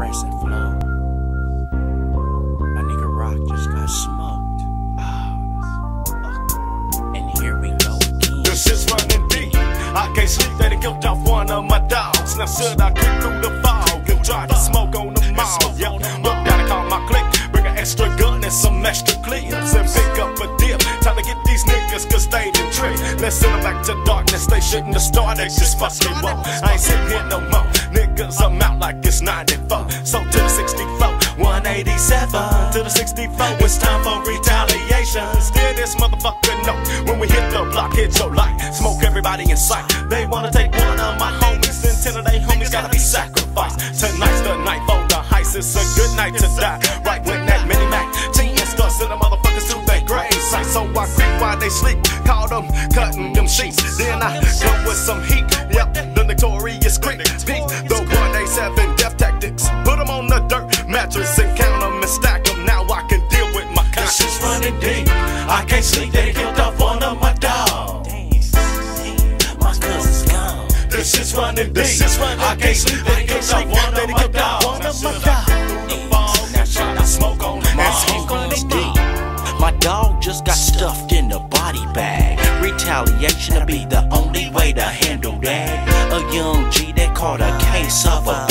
stress and flow. My nigga Rock just got smoked. Oh, and here we go again. This is running deep. I can't sleep, they done killed off one of my dogs. Now should I creep through the fog and try to smoke on the mall? Yep, look, gotta call my click, Bring an extra gun and some extra clips and pick up a dip. Time to get these niggas, cause they done trick. Let's send them back to darkness, they shouldn't have started this fucking war. I ain't sitting here no more. Niggas like it's 94. So to the 64, 187 to the 64, it's time for retaliation. Still, this motherfucker know when we hit the block, hit your light, smoke everybody in sight. They wanna take one of my homies, then ten of they homies gotta be sacrificed. Tonight's the night for the heist, it's a good night to die. Right when that mini Mac, T and starts send the motherfuckers to their grave. So I creep while they sleep, call them cutting them sheets. Then I come with some heat, yep, can't sleep, they killed off one of my dogs. My cousin's gone. This is running deep. This is running I can't sleep, they killed off one of my dogs. One of my dogs. Now should I smoke on them And all? smoke on them deep. My dog just got stuffed in a body bag. Retaliation to be the only way to handle that. A young G that caught a case of a.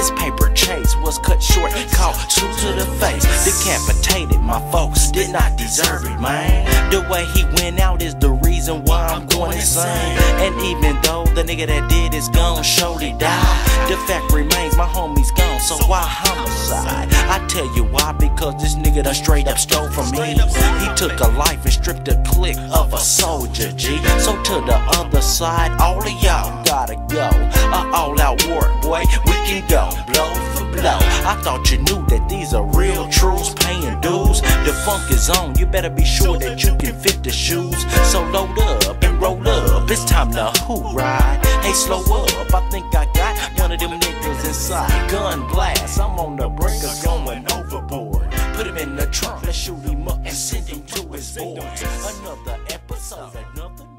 His paper chase was cut short, caught two to the face. Decapitated, my folks did not deserve it, man. The way he went out is the reason why I'm going insane. And even though the nigga that did is gone, surely die. The fact remains, my homie's gone, so why homicide? I tell you why, because this nigga done straight up stole from me. He took a life and stripped a click of a soldier, G. So to the other side, all of y'all gotta go. A all out war, boy, go, blow for blow. I thought you knew that these are real truths, paying dues. The funk is on, you better be sure that you can fit the shoes. So load up and roll up, it's time to who ride. Hey, slow up, I think I got one of them niggas inside. Gun blast, I'm on the brink of going overboard. Put him in the trunk, let's shoot him up and send him to his board. Another episode, another.